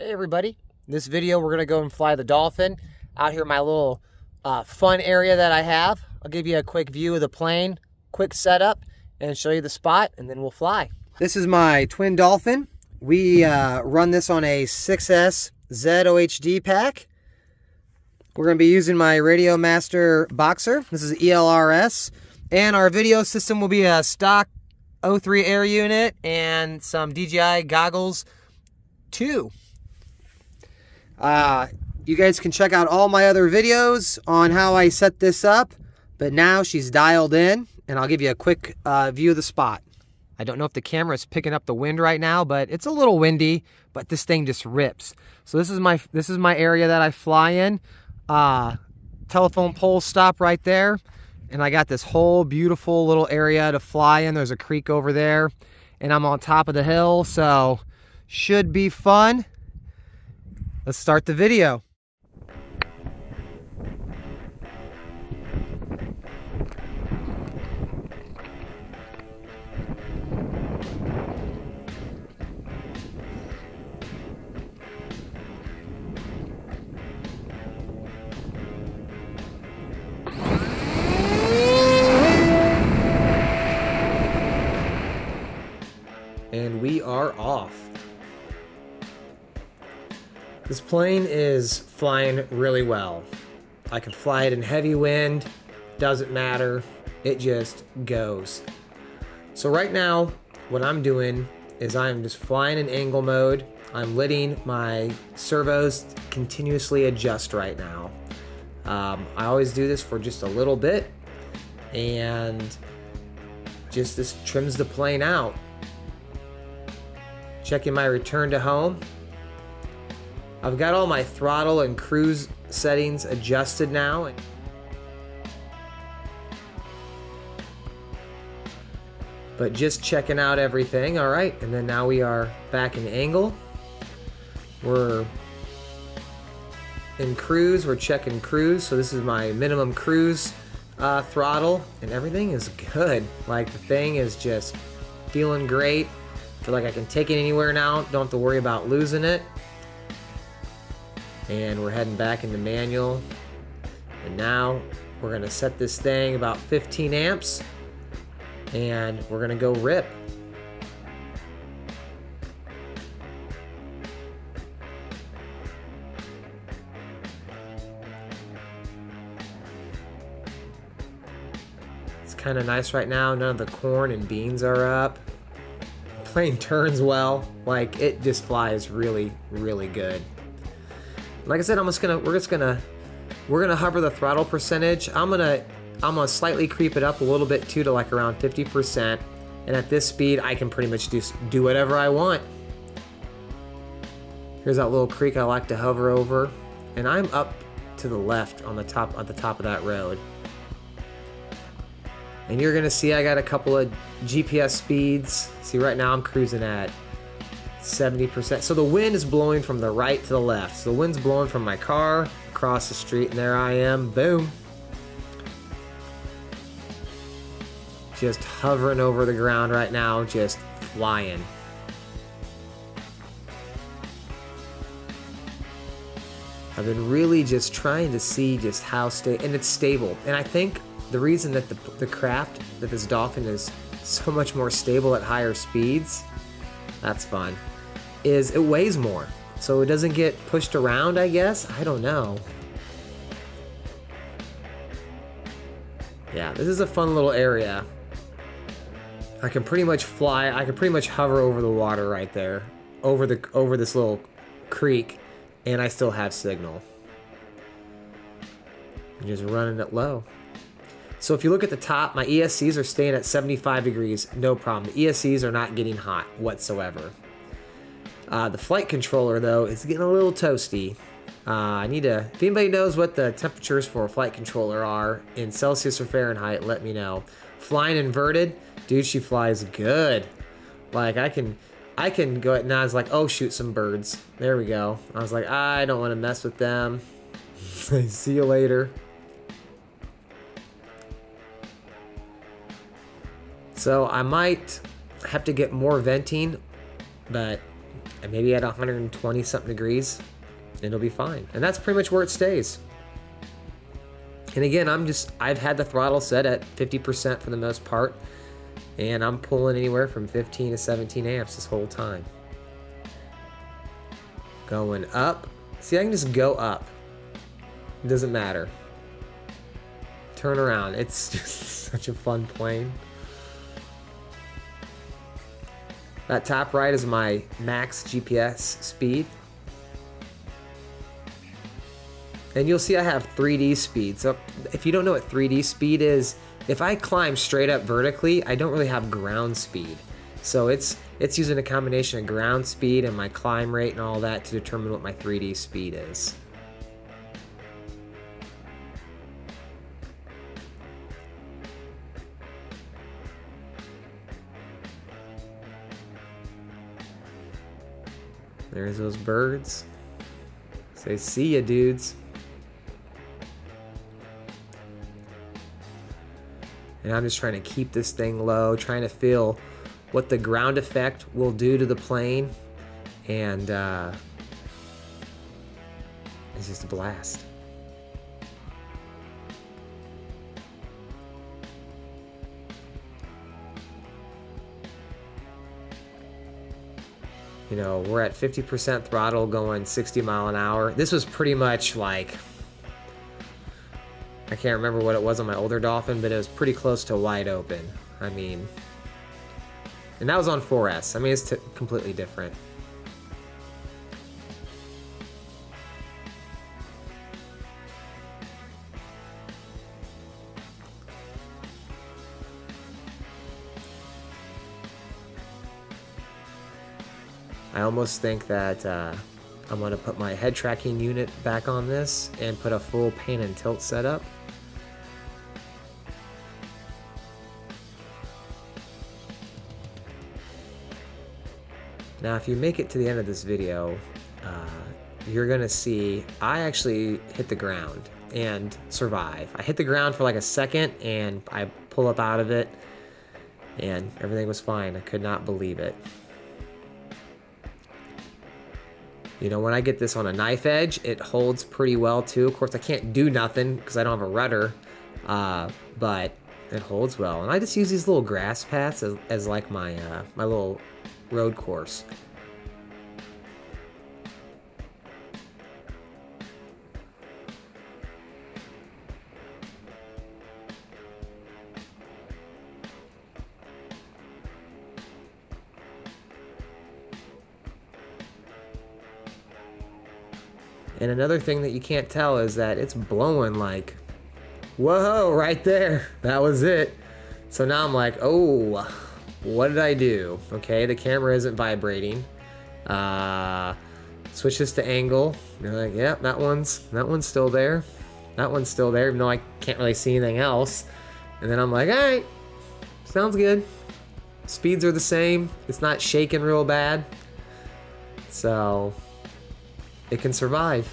Hey everybody, in this video we're going to go and fly the Dolphin out here in my little uh, fun area that I have. I'll give you a quick view of the plane, quick setup, and show you the spot, and then we'll fly. This is my twin Dolphin. We uh, run this on a 6S ZOHD pack. We're going to be using my Radio Master Boxer. This is ELRS. And our video system will be a stock O3 air unit and some DJI goggles 2. Uh, you guys can check out all my other videos on how I set this up. But now she's dialed in, and I'll give you a quick uh, view of the spot. I don't know if the camera is picking up the wind right now, but it's a little windy, but this thing just rips. So this is my this is my area that I fly in. Uh, telephone pole stop right there. And I got this whole beautiful little area to fly in. There's a creek over there. And I'm on top of the hill, so should be fun. Let's start the video. And we are off. This plane is flying really well. I can fly it in heavy wind, doesn't matter, it just goes. So right now, what I'm doing is I'm just flying in angle mode. I'm letting my servos continuously adjust right now. Um, I always do this for just a little bit and just this trims the plane out. Checking my return to home. I've got all my throttle and cruise settings adjusted now. But just checking out everything, all right. And then now we are back in angle. We're in cruise, we're checking cruise. So this is my minimum cruise uh, throttle and everything is good. Like the thing is just feeling great. Feel like I can take it anywhere now. Don't have to worry about losing it and we're heading back into manual. And now we're gonna set this thing about 15 amps. And we're gonna go rip. It's kind of nice right now. None of the corn and beans are up. Plane turns well. Like it just flies really really good like I said, I'm just gonna we're just gonna we're gonna hover the throttle percentage. I'm gonna I'm gonna slightly creep it up a little bit too to like around 50%. And at this speed, I can pretty much just do whatever I want. Here's that little creek I like to hover over. And I'm up to the left on the top at the top of that road. And you're gonna see I got a couple of GPS speeds. See right now I'm cruising at 70%. So the wind is blowing from the right to the left. So the wind's blowing from my car across the street, and there I am. Boom. Just hovering over the ground right now, just flying. I've been really just trying to see just how stable, and it's stable. And I think the reason that the, the craft, that this Dolphin is so much more stable at higher speeds, that's fun is it weighs more. So it doesn't get pushed around, I guess? I don't know. Yeah, this is a fun little area. I can pretty much fly, I can pretty much hover over the water right there. Over the over this little creek and I still have signal. I'm just running it low. So if you look at the top, my ESCs are staying at 75 degrees, no problem. The ESCs are not getting hot whatsoever. Uh, the flight controller, though, is getting a little toasty. Uh, I need to, if anybody knows what the temperatures for a flight controller are in Celsius or Fahrenheit, let me know. Flying inverted, dude, she flies good. Like, I can, I can go at now. It's like, oh, shoot some birds. There we go. I was like, I don't want to mess with them. See you later. So I might have to get more venting, but maybe at 120 something degrees, it'll be fine. And that's pretty much where it stays. And again, I'm just, I've had the throttle set at 50% for the most part, and I'm pulling anywhere from 15 to 17 amps this whole time. Going up. See, I can just go up. It doesn't matter. Turn around. It's just such a fun plane. That top right is my max GPS speed. And you'll see I have 3D speed. So if you don't know what 3D speed is, if I climb straight up vertically, I don't really have ground speed. So it's it's using a combination of ground speed and my climb rate and all that to determine what my 3D speed is. There's those birds. Say, see ya, dudes. And I'm just trying to keep this thing low, trying to feel what the ground effect will do to the plane. And uh, it's just a blast. You know, we're at 50% throttle going 60 mile an hour. This was pretty much like, I can't remember what it was on my older Dolphin, but it was pretty close to wide open. I mean, and that was on 4S. I mean, it's completely different. I almost think that uh, I'm going to put my head tracking unit back on this and put a full pan and tilt setup. Now if you make it to the end of this video, uh, you're gonna see I actually hit the ground and survive. I hit the ground for like a second and I pull up out of it and everything was fine. I could not believe it. You know, when I get this on a knife edge, it holds pretty well too. Of course, I can't do nothing because I don't have a rudder, uh, but it holds well. And I just use these little grass paths as, as like my, uh, my little road course. And another thing that you can't tell is that it's blowing like, whoa, right there. That was it. So now I'm like, oh, what did I do? Okay, the camera isn't vibrating. Uh, switch this to angle. You're like, yeah, that one's that one's still there. That one's still there, even though I can't really see anything else. And then I'm like, all right, sounds good. Speeds are the same. It's not shaking real bad. So it can survive.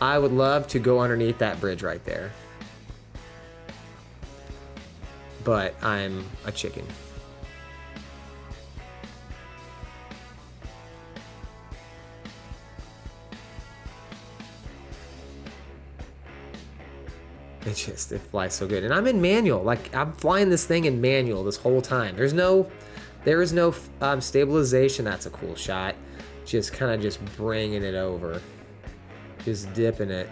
I would love to go underneath that bridge right there. But I'm a chicken. It just, it flies so good. And I'm in manual. Like, I'm flying this thing in manual this whole time. There's no, there is no um, stabilization. That's a cool shot just kind of just bringing it over, just dipping it.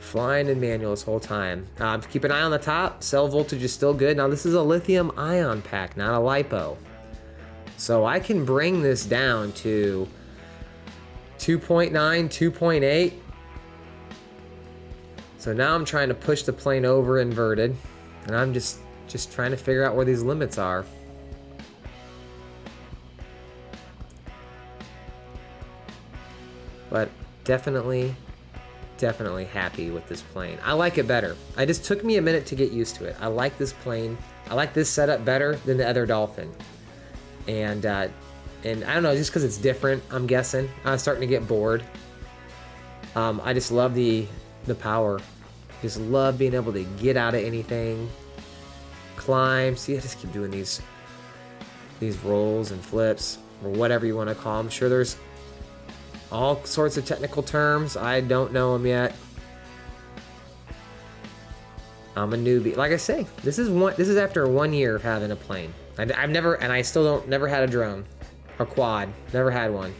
Flying in manual this whole time. Uh, keep an eye on the top. Cell voltage is still good. Now this is a lithium ion pack, not a LiPo. So I can bring this down to 2.9, 2.8 so now I'm trying to push the plane over inverted, and I'm just, just trying to figure out where these limits are. But definitely, definitely happy with this plane. I like it better. I just took me a minute to get used to it. I like this plane. I like this setup better than the other Dolphin. And, uh, and I don't know, just because it's different, I'm guessing. I was starting to get bored. Um, I just love the the power. Just love being able to get out of anything. Climb. See, I just keep doing these these rolls and flips or whatever you want to call them. Sure, there's all sorts of technical terms. I don't know them yet. I'm a newbie. Like I say, this is one. This is after one year of having a plane. I, I've never, and I still don't, never had a drone, or quad. Never had one.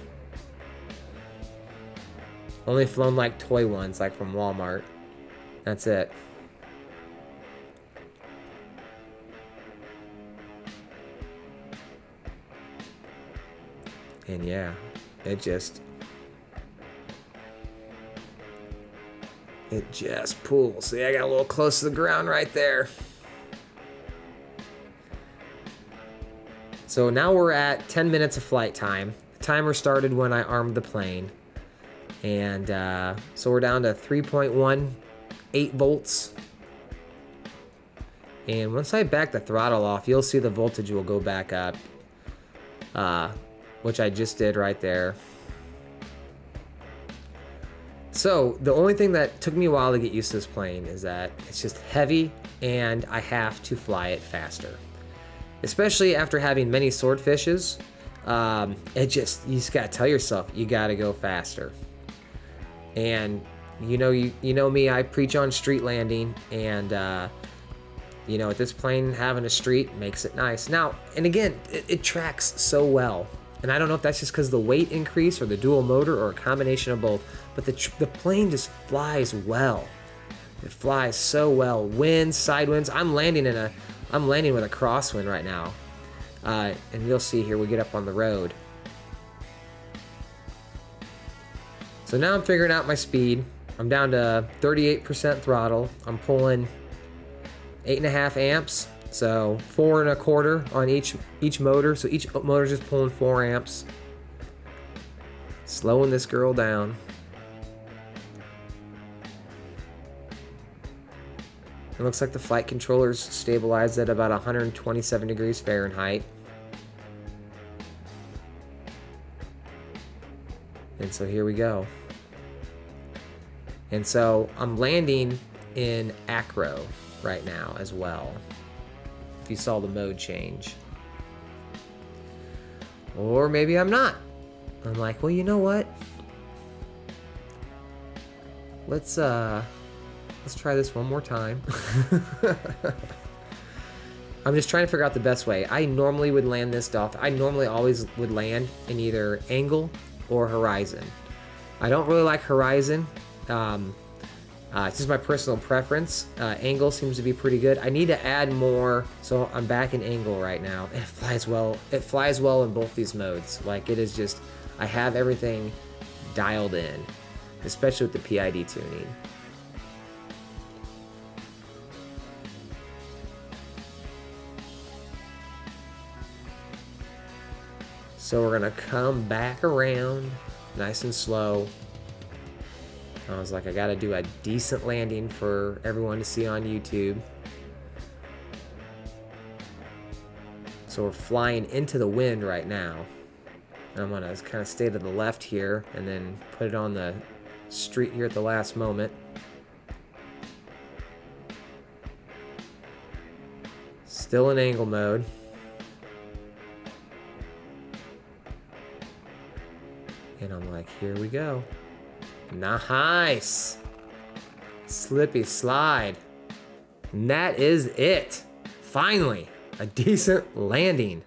Only flown like toy ones, like from Walmart. That's it. And yeah, it just it just pulls. See, I got a little close to the ground right there. So now we're at 10 minutes of flight time. The timer started when I armed the plane. And uh, so we're down to 3.18 volts. And once I back the throttle off, you'll see the voltage will go back up. Uh, which I just did right there. So the only thing that took me a while to get used to this plane is that it's just heavy and I have to fly it faster. Especially after having many swordfishes, um, it just, you just gotta tell yourself, you gotta go faster. And you know, you, you know me, I preach on street landing and, uh, you know, with this plane having a street makes it nice. Now, and again, it, it tracks so well. And I don't know if that's just because the weight increase or the dual motor or a combination of both, but the, the plane just flies well. It flies so well. Winds, side winds. I'm landing in a, I'm landing with a crosswind right now. Uh, and you'll see here we get up on the road. So now I'm figuring out my speed. I'm down to 38% throttle. I'm pulling eight and a half amps. So four and a quarter on each each motor. So each motor's just pulling four amps. Slowing this girl down. It looks like the flight controller's stabilized at about 127 degrees Fahrenheit. And so here we go. And so I'm landing in acro right now as well if you saw the mode change. Or maybe I'm not. I'm like, well, you know what? Let's uh let's try this one more time. I'm just trying to figure out the best way. I normally would land this dolphin. I normally always would land in either angle or horizon. I don't really like horizon. Um, uh, it's just my personal preference. Uh, angle seems to be pretty good. I need to add more, so I'm back in angle right now. It flies well. It flies well in both these modes. Like it is just, I have everything dialed in, especially with the PID tuning. So we're gonna come back around nice and slow. I was like, I gotta do a decent landing for everyone to see on YouTube. So we're flying into the wind right now. I'm gonna kind of stay to the left here and then put it on the street here at the last moment. Still in angle mode. And I'm like, here we go. Nice. Slippy slide. And that is it. Finally, a decent landing.